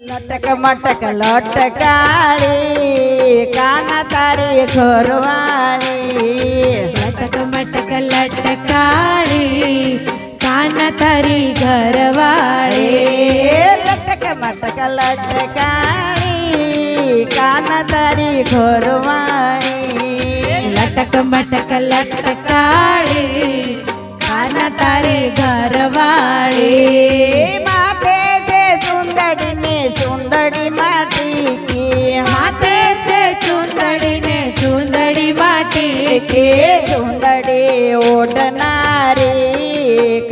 लटक मटक लटकाली, कान तारी घोरवाली लटक मटक लटकाली, कान तारी घरवाड़ी लटक मटक लटकाली, कान तारी घोरवाली लटक मटक लटकाली, कान तारी घरवाड़ी સુંદડી ને સુંદડી માટી કે માથે છે ચુંદડી ને ચુંદડી માટી કે સુંદડી ઓઢનારી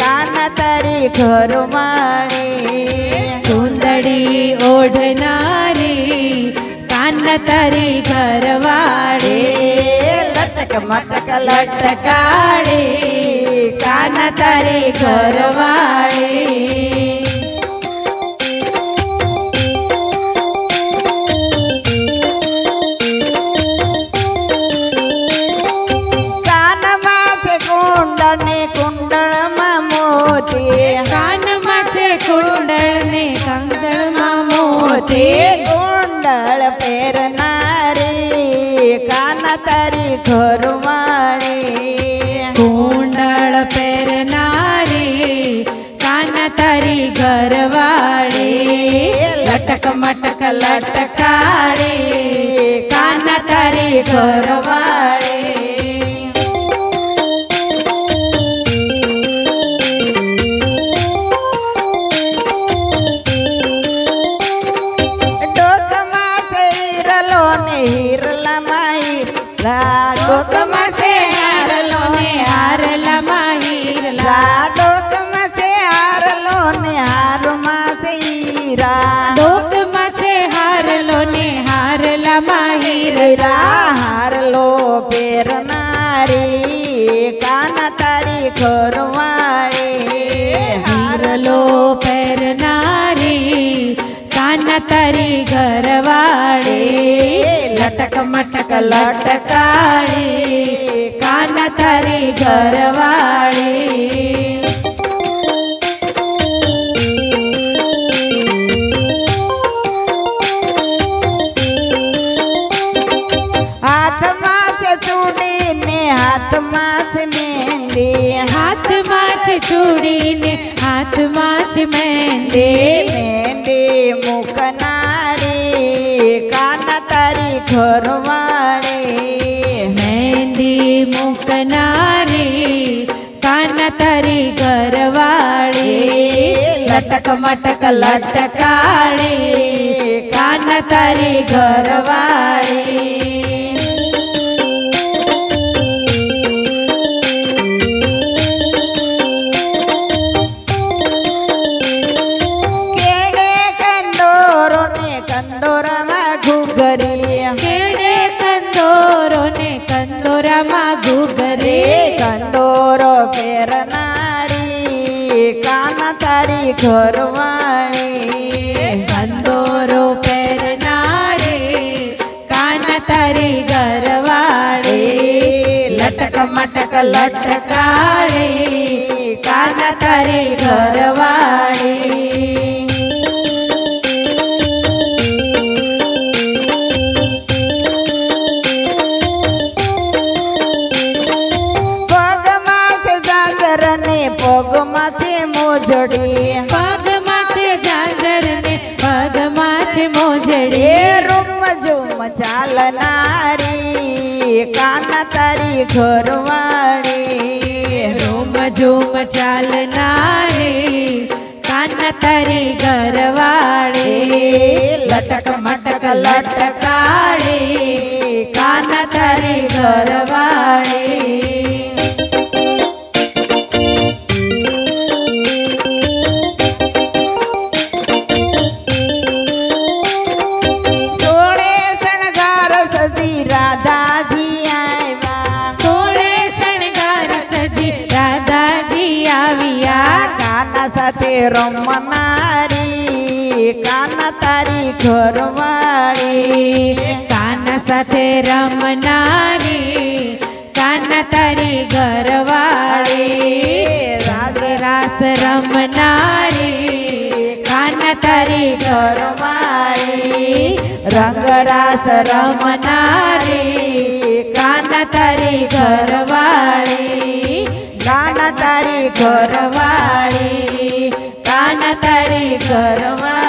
કાના તારી ઘરવાળી ચુંદડી ઓઢનારી કાન તારી ઘરવાળી લટક મટક લટકાળી કાન તારી ઘરવાળી કુંડળમાં મોતી કાનમાં છે કુંડળ ને કંગળમાં મોતી મોતી કુંડળ પહેરનારી કાન તારી ઘરવાળી કુંડળ પહેરનારી કાન તારી ઘરવાળી લટક મટક લટકાળી કાન તારી ઘરવાળી હારલા માહીર લાડો કમાં છે હારલો ને હારલા માહીર લાડો કમાં છે હારલો ને હારમાં છે હીરા ડોકમાં છે હારલો ને હારલા માહીર રા હારલો પેરનારી કાના તારી ઘરવાળી. હારલો પેરનારી કાન તારી ઘરવાળી લટક મટક લટકાળી કાન તારી ઘરવાળી મહેંદી હાથમાં છે ચૂડી ને હાથમાં છે મહેંદી મહેંદી મૂકનારી કાન તારી ઘરવાળી મહેંદી મૂકનારી કાન તારી ઘરવાળી લટક મટક લટકાળી કાન તારી ઘરવાળી ઘૂઘરી કેડે કંદોરો ને કંદોરામાં ઘૂઘરે રે કંદોરો પહેરનારી કાન તારી ઘરવાળી કંદોરો પહેરનારી કાન તારી ઘરવાળી લટક મટક લટકાળી કાન તારી ઘરવાળી મોજડી પગમાં છે ઝાંઝર ને પગમાં છે એ મોજડી રૂમ ઝુમ ચાલનારી કાન તારી ઘરવાળી રોમ ઝૂમ ચાલનારી કાન તારી ઘરવાળી લટક મટક લટકાળી કાન તારી ઘરવાળી સાથે રમનારી કાના તારી ઘરવાળી કાન સાથે રમનારી કાન તારી ઘરવાળી રાગ રાસ રમનારી કાન તારી ઘરવાળી રંગરાસ રમનારી કાન તારી ઘરવાળી કાન તારી ઘરવાળી કરવા